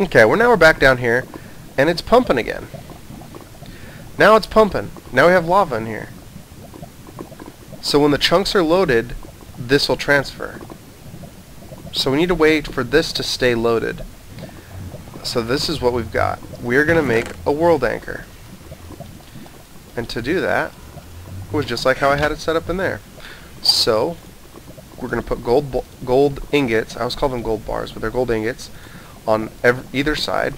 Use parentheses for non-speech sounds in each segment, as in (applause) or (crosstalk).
Okay, well now we're back down here, and it's pumping again. Now it's pumping. Now we have lava in here. So when the chunks are loaded, this will transfer. So we need to wait for this to stay loaded. So this is what we've got. We're going to make a world anchor. And to do that, was just like how I had it set up in there. So, we're going to put gold gold ingots, I was calling them gold bars, but they're gold ingots, on either side,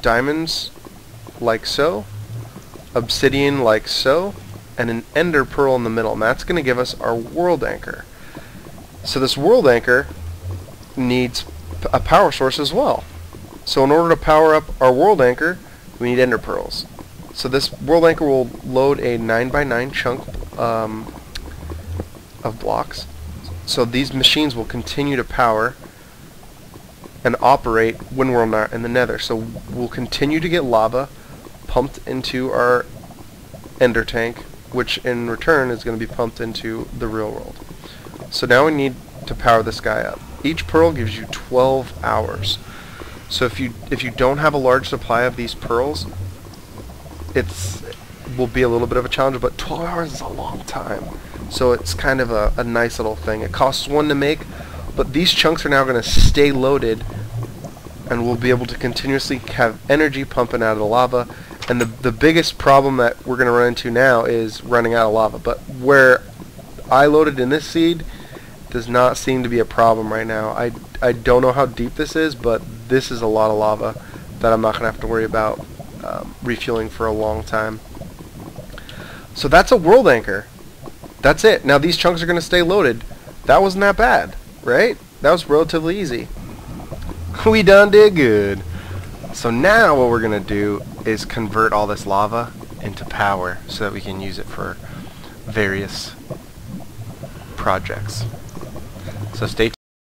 diamonds like so, obsidian like so, and an ender pearl in the middle. And that's going to give us our world anchor. So this world anchor needs a power source as well. So in order to power up our world anchor, we need ender pearls. So this world anchor will load a 9x9 chunk um, of blocks. So these machines will continue to power and operate when we're not in the nether. So we'll continue to get lava pumped into our ender tank, which in return is going to be pumped into the real world. So now we need to power this guy up. Each pearl gives you 12 hours. So if you if you don't have a large supply of these pearls, it's will be a little bit of a challenge, but 12 hours is a long time. So it's kind of a, a nice little thing. It costs one to make, but these chunks are now going to stay loaded and we'll be able to continuously have energy pumping out of the lava. And the, the biggest problem that we're going to run into now is running out of lava. But where I loaded in this seed does not seem to be a problem right now. I, I don't know how deep this is, but this is a lot of lava that I'm not going to have to worry about um, refueling for a long time. So that's a world anchor. That's it. Now these chunks are going to stay loaded. That wasn't that bad, right? That was relatively easy. (laughs) we done did good. So now what we're going to do is convert all this lava into power so that we can use it for various projects. So stay